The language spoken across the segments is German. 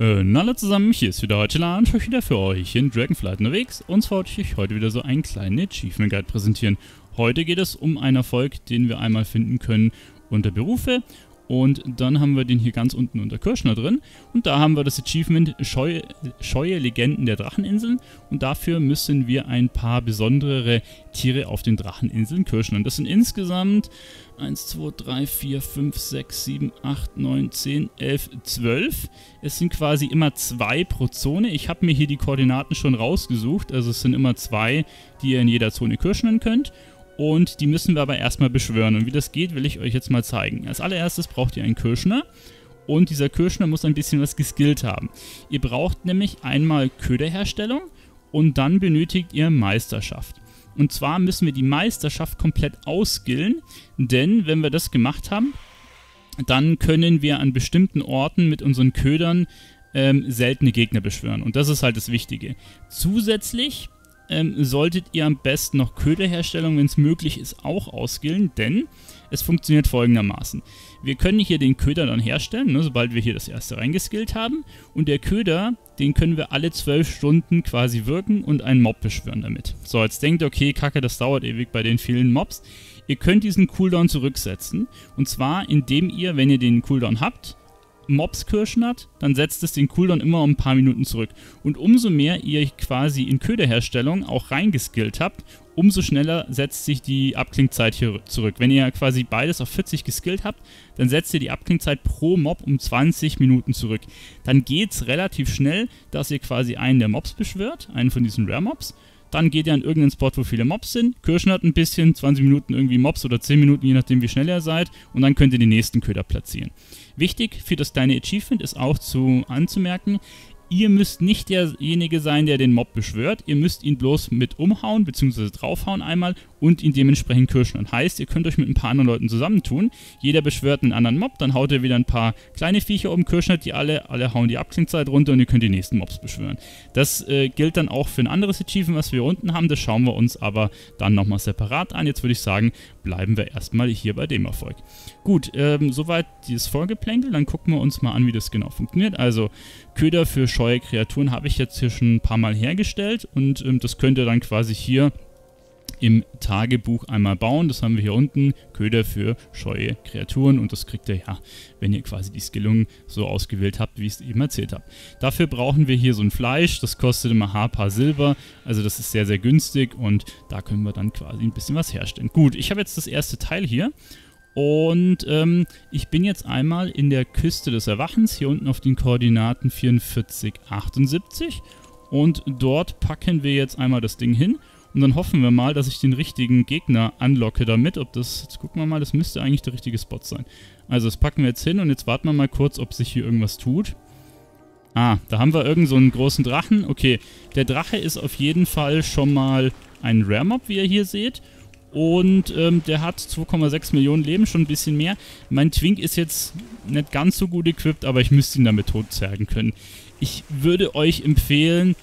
Äh, hallo zusammen, hier ist wieder heute Lan, ich wieder für euch in Dragonflight unterwegs und zwar wollte ich euch heute wieder so einen kleinen Achievement Guide präsentieren. Heute geht es um einen Erfolg, den wir einmal finden können unter Berufe und dann haben wir den hier ganz unten unter Kirschner drin. Und da haben wir das Achievement Scheue, Scheue Legenden der Dracheninseln. Und dafür müssen wir ein paar besondere Tiere auf den Dracheninseln kirschen. das sind insgesamt 1, 2, 3, 4, 5, 6, 7, 8, 9, 10, 11, 12. Es sind quasi immer zwei pro Zone. Ich habe mir hier die Koordinaten schon rausgesucht. Also es sind immer zwei, die ihr in jeder Zone kirschen könnt. Und die müssen wir aber erstmal beschwören. Und wie das geht, will ich euch jetzt mal zeigen. Als allererstes braucht ihr einen Kirschner. Und dieser Kirschner muss ein bisschen was geskillt haben. Ihr braucht nämlich einmal Köderherstellung und dann benötigt ihr Meisterschaft. Und zwar müssen wir die Meisterschaft komplett ausskillen, denn wenn wir das gemacht haben, dann können wir an bestimmten Orten mit unseren Ködern ähm, seltene Gegner beschwören. Und das ist halt das Wichtige. Zusätzlich ähm, solltet ihr am besten noch Köderherstellung, wenn es möglich ist, auch ausskillen, denn es funktioniert folgendermaßen. Wir können hier den Köder dann herstellen, ne, sobald wir hier das erste reingeskillt haben. Und der Köder, den können wir alle 12 Stunden quasi wirken und einen Mob beschwören damit. So, jetzt denkt ihr, okay, kacke, das dauert ewig bei den vielen Mobs. Ihr könnt diesen Cooldown zurücksetzen. Und zwar, indem ihr, wenn ihr den Cooldown habt, Mobs hat, dann setzt es den Cooldown immer um ein paar Minuten zurück. Und umso mehr ihr quasi in Köderherstellung auch reingeskillt habt, umso schneller setzt sich die Abklingzeit hier zurück. Wenn ihr quasi beides auf 40 geskillt habt, dann setzt ihr die Abklingzeit pro Mob um 20 Minuten zurück. Dann geht es relativ schnell, dass ihr quasi einen der Mobs beschwört, einen von diesen Rare Mobs, dann geht ihr an irgendeinen Spot, wo viele Mobs sind. Kirschen hat ein bisschen, 20 Minuten irgendwie Mobs oder 10 Minuten, je nachdem wie schnell ihr seid. Und dann könnt ihr den nächsten Köder platzieren. Wichtig für das kleine Achievement ist auch zu anzumerken, Ihr müsst nicht derjenige sein, der den Mob beschwört. Ihr müsst ihn bloß mit umhauen bzw. draufhauen einmal und ihn dementsprechend kirschen. Das heißt, ihr könnt euch mit ein paar anderen Leuten zusammentun. Jeder beschwört einen anderen Mob, dann haut ihr wieder ein paar kleine Viecher um, kirschnet die alle, alle hauen die Abklingzeit runter und ihr könnt die nächsten Mobs beschwören. Das äh, gilt dann auch für ein anderes Achievement, was wir hier unten haben. Das schauen wir uns aber dann nochmal separat an. Jetzt würde ich sagen, bleiben wir erstmal hier bei dem Erfolg. Gut, ähm, soweit dieses Vorgeplänkel. Dann gucken wir uns mal an, wie das genau funktioniert. Also Köder für scheue Kreaturen habe ich jetzt hier schon ein paar Mal hergestellt und ähm, das könnt ihr dann quasi hier im Tagebuch einmal bauen. Das haben wir hier unten. Köder für scheue Kreaturen. Und das kriegt ihr ja, wenn ihr quasi die Skillung so ausgewählt habt, wie ich es eben erzählt habe. Dafür brauchen wir hier so ein Fleisch. Das kostet immer H paar Silber. Also das ist sehr, sehr günstig. Und da können wir dann quasi ein bisschen was herstellen. Gut, ich habe jetzt das erste Teil hier. Und ähm, ich bin jetzt einmal in der Küste des Erwachens, hier unten auf den Koordinaten 44, 78. Und dort packen wir jetzt einmal das Ding hin. Und dann hoffen wir mal, dass ich den richtigen Gegner anlocke damit. Ob das, jetzt gucken wir mal, das müsste eigentlich der richtige Spot sein. Also das packen wir jetzt hin und jetzt warten wir mal kurz, ob sich hier irgendwas tut. Ah, da haben wir irgend so einen großen Drachen. Okay, der Drache ist auf jeden Fall schon mal ein Rare Mob, wie ihr hier seht. Und ähm, der hat 2,6 Millionen Leben, schon ein bisschen mehr. Mein Twink ist jetzt nicht ganz so gut equipped, aber ich müsste ihn damit totzergen können. Ich würde euch empfehlen,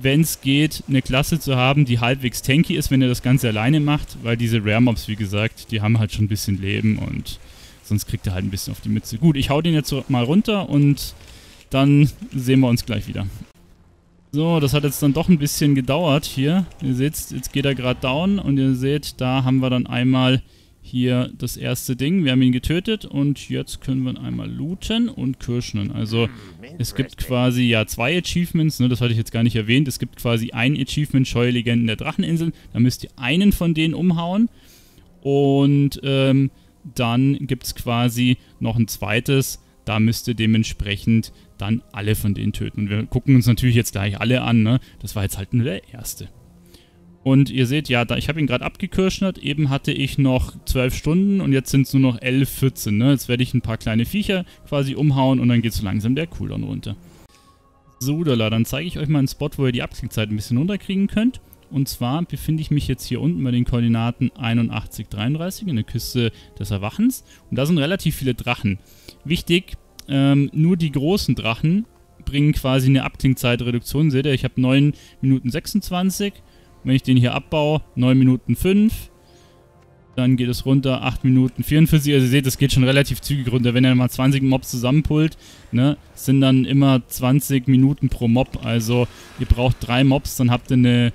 wenn es geht, eine Klasse zu haben, die halbwegs tanky ist, wenn ihr das Ganze alleine macht, weil diese Rare Mobs, wie gesagt, die haben halt schon ein bisschen Leben und sonst kriegt er halt ein bisschen auf die Mütze. Gut, ich hau den jetzt mal runter und dann sehen wir uns gleich wieder. So, das hat jetzt dann doch ein bisschen gedauert hier. Ihr seht, jetzt geht er gerade down und ihr seht, da haben wir dann einmal hier das erste Ding. Wir haben ihn getötet und jetzt können wir ihn einmal looten und kirschen. Also es gibt quasi ja zwei Achievements, ne, das hatte ich jetzt gar nicht erwähnt. Es gibt quasi ein Achievement, Scheue Legenden der Dracheninseln. Da müsst ihr einen von denen umhauen und ähm, dann gibt es quasi noch ein zweites, da müsst ihr dementsprechend dann alle von denen töten. Und wir gucken uns natürlich jetzt gleich alle an, ne? Das war jetzt halt nur der erste. Und ihr seht, ja, da, ich habe ihn gerade abgekirschnet. Eben hatte ich noch 12 Stunden und jetzt sind es nur noch 11, 14. Ne? Jetzt werde ich ein paar kleine Viecher quasi umhauen und dann geht so langsam der Cooldown runter. So, Dalla, dann zeige ich euch mal einen Spot, wo ihr die Abklingzeit ein bisschen runterkriegen könnt. Und zwar befinde ich mich jetzt hier unten bei den Koordinaten 81, 33 in der Küste des Erwachens. Und da sind relativ viele Drachen. Wichtig, ähm, nur die großen Drachen bringen quasi eine Abklingzeitreduktion. Seht ihr, ich habe 9 Minuten 26. Wenn ich den hier abbaue, 9 Minuten 5. Dann geht es runter, 8 Minuten 44. Also ihr seht, es geht schon relativ zügig runter. Wenn ihr mal 20 Mobs zusammenpult, ne, sind dann immer 20 Minuten pro Mob. Also ihr braucht drei Mobs, dann habt ihr eine,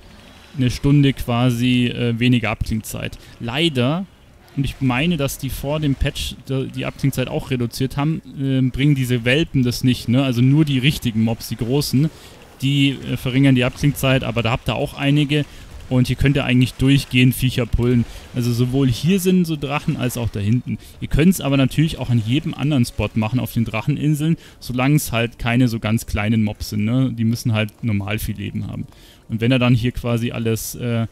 eine Stunde quasi äh, weniger Abklingzeit. Leider, und ich meine, dass die vor dem Patch die Abklingzeit auch reduziert haben, äh, bringen diese Welpen das nicht. Ne? Also nur die richtigen Mobs, die großen, die äh, verringern die Abklingzeit, aber da habt ihr auch einige und hier könnt ihr eigentlich durchgehend Viecher pullen. Also sowohl hier sind so Drachen als auch da hinten. Ihr könnt es aber natürlich auch an jedem anderen Spot machen auf den Dracheninseln, solange es halt keine so ganz kleinen Mobs sind. Ne? Die müssen halt normal viel Leben haben. Und wenn er dann hier quasi alles äh,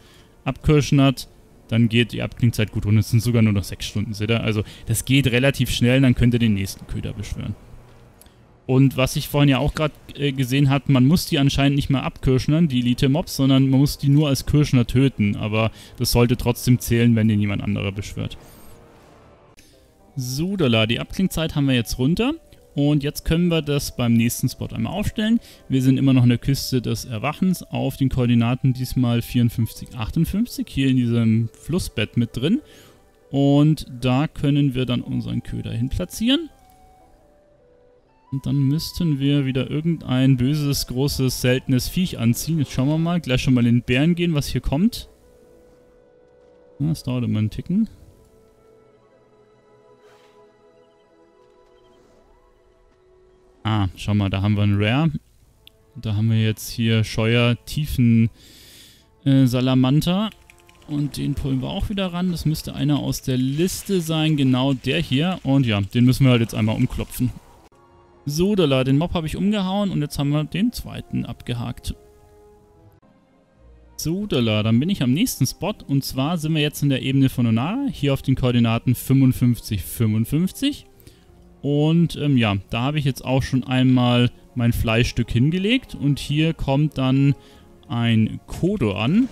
abkirschen hat, dann geht die Abklingzeit gut runter. Es sind sogar nur noch 6 Stunden, seht ihr? Also das geht relativ schnell, dann könnt ihr den nächsten Köder beschwören. Und was ich vorhin ja auch gerade äh, gesehen habe, man muss die anscheinend nicht mehr abkirschnern, die Elite-Mobs, sondern man muss die nur als Kirschner töten. Aber das sollte trotzdem zählen, wenn den jemand anderer beschwört. Sudala, die Abklingzeit haben wir jetzt runter. Und jetzt können wir das beim nächsten Spot einmal aufstellen. Wir sind immer noch in der Küste des Erwachens auf den Koordinaten diesmal 54, 58, hier in diesem Flussbett mit drin. Und da können wir dann unseren Köder hin platzieren. Und dann müssten wir wieder irgendein böses, großes, seltenes Viech anziehen. Jetzt schauen wir mal. Gleich schon mal in den Bären gehen, was hier kommt. das dauert immer einen Ticken. Ah, schau mal, da haben wir einen Rare. Da haben wir jetzt hier Scheuer Tiefen äh, Salamander. Und den pullen wir auch wieder ran. Das müsste einer aus der Liste sein. Genau der hier. Und ja, den müssen wir halt jetzt einmal umklopfen. So, Sodala, den Mob habe ich umgehauen und jetzt haben wir den zweiten abgehakt. So, Sodala, dann bin ich am nächsten Spot und zwar sind wir jetzt in der Ebene von Onara, hier auf den Koordinaten 55, 55. Und ähm, ja, da habe ich jetzt auch schon einmal mein Fleischstück hingelegt und hier kommt dann ein Kodo an.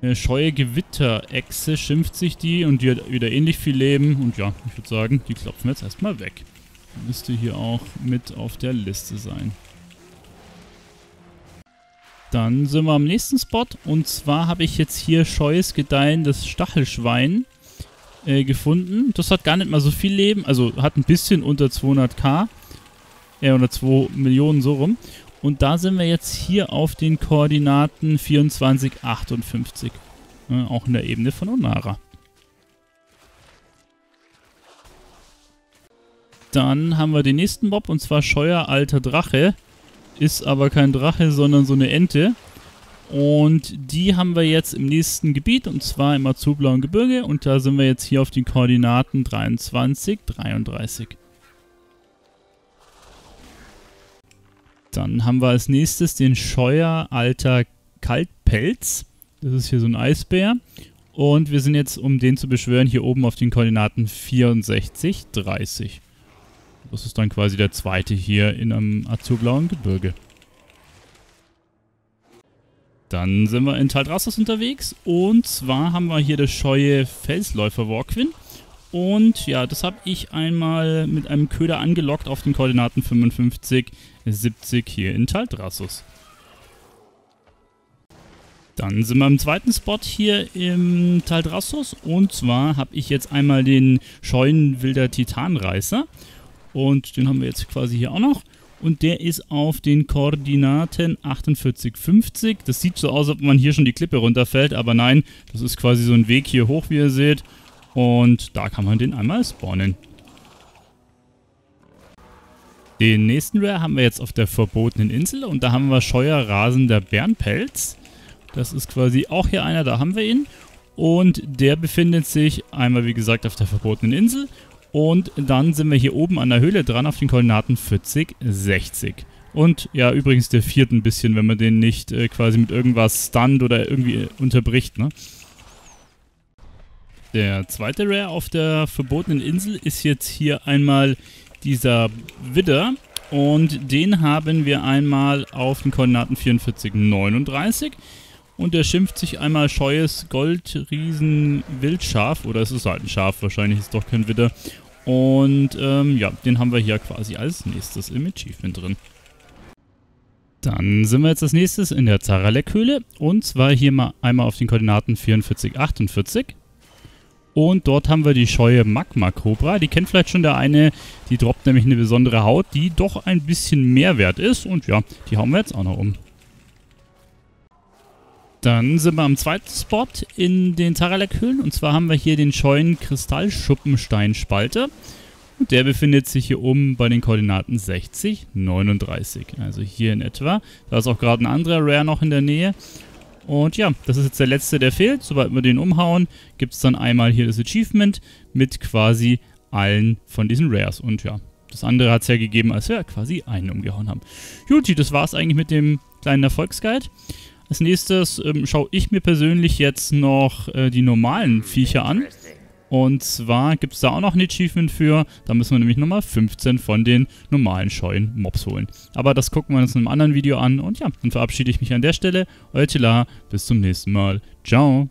Eine scheue Gewitterechse schimpft sich die und die hat wieder ähnlich viel Leben und ja, ich würde sagen, die klopfen wir jetzt erstmal weg. Müsste hier auch mit auf der Liste sein. Dann sind wir am nächsten Spot. Und zwar habe ich jetzt hier scheues Gedeihen des Stachelschwein äh, gefunden. Das hat gar nicht mal so viel Leben. Also hat ein bisschen unter 200k. Äh, oder 2 Millionen so rum. Und da sind wir jetzt hier auf den Koordinaten 24, 58. Äh, auch in der Ebene von Onara. Dann haben wir den nächsten Mob und zwar Scheuer alter Drache. Ist aber kein Drache, sondern so eine Ente. Und die haben wir jetzt im nächsten Gebiet und zwar im Azurblauen Gebirge und da sind wir jetzt hier auf den Koordinaten 23, 33. Dann haben wir als nächstes den Scheuer alter Kaltpelz. Das ist hier so ein Eisbär. Und wir sind jetzt, um den zu beschwören, hier oben auf den Koordinaten 64, 30. Das ist dann quasi der zweite hier in einem azurblauen Gebirge. Dann sind wir in Taldrassos unterwegs und zwar haben wir hier das scheue Felsläufer Walkwin. Und ja, das habe ich einmal mit einem Köder angelockt auf den Koordinaten 55, 70 hier in Taldrassos. Dann sind wir im zweiten Spot hier im Taldrassos und zwar habe ich jetzt einmal den scheuen wilder Titanreißer und den haben wir jetzt quasi hier auch noch. Und der ist auf den Koordinaten 4850. Das sieht so aus, als ob man hier schon die Klippe runterfällt, aber nein, das ist quasi so ein Weg hier hoch, wie ihr seht. Und da kann man den einmal spawnen. Den nächsten Rare haben wir jetzt auf der verbotenen Insel und da haben wir Scheuer rasender Bärenpelz. Das ist quasi auch hier einer, da haben wir ihn. Und der befindet sich einmal wie gesagt auf der verbotenen Insel und dann sind wir hier oben an der Höhle dran auf den Koordinaten 40, 60. Und ja, übrigens der vierte ein bisschen, wenn man den nicht äh, quasi mit irgendwas stunt oder irgendwie unterbricht, ne? Der zweite Rare auf der verbotenen Insel ist jetzt hier einmal dieser Widder. Und den haben wir einmal auf den Koordinaten 44, 39. Und der schimpft sich einmal scheues Goldriesen-Wildschaf. Oder es ist halt ein Schaf, wahrscheinlich ist es doch kein Widder. Und ähm, ja, den haben wir hier quasi als nächstes im Achievement drin. Dann sind wir jetzt als nächstes in der Zaralek-Höhle. Und zwar hier mal einmal auf den Koordinaten 44, 48. Und dort haben wir die scheue Magma Cobra. Die kennt vielleicht schon der eine. Die droppt nämlich eine besondere Haut, die doch ein bisschen mehr wert ist. Und ja, die hauen wir jetzt auch noch um. Dann sind wir am zweiten Spot in den Taralek-Höhlen. Und zwar haben wir hier den scheuen Kristallschuppensteinspalter. Und der befindet sich hier oben bei den Koordinaten 60, 39. Also hier in etwa. Da ist auch gerade ein anderer Rare noch in der Nähe. Und ja, das ist jetzt der letzte, der fehlt. Sobald wir den umhauen, gibt es dann einmal hier das Achievement mit quasi allen von diesen Rares. Und ja, das andere hat es ja gegeben, als wir quasi einen umgehauen haben. Juti, das war es eigentlich mit dem kleinen Erfolgsguide. Als nächstes ähm, schaue ich mir persönlich jetzt noch äh, die normalen Viecher an. Und zwar gibt es da auch noch ein Achievement für. Da müssen wir nämlich nochmal 15 von den normalen scheuen Mobs holen. Aber das gucken wir uns in einem anderen Video an. Und ja, dann verabschiede ich mich an der Stelle. Euer Tila, bis zum nächsten Mal. Ciao.